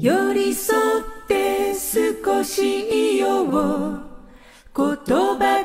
寄り添って少しいよう言葉